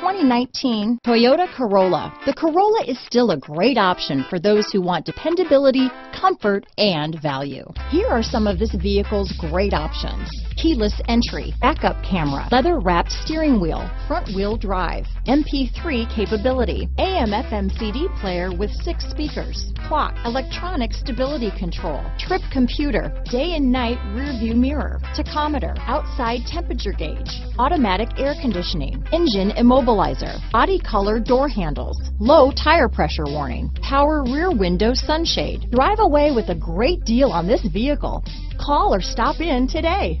2019 Toyota Corolla. The Corolla is still a great option for those who want dependability, comfort, and value. Here are some of this vehicle's great options. Keyless entry, backup camera, leather wrapped steering wheel, front wheel drive, MP3 capability, AM FM CD player with six speakers, clock, electronic stability control, trip computer, day and night rear view mirror, tachometer, outside temperature gauge, automatic air conditioning, engine immobilizer, body color door handles, low tire pressure warning, power rear window sunshade. Drive away with a great deal on this vehicle. Call or stop in today.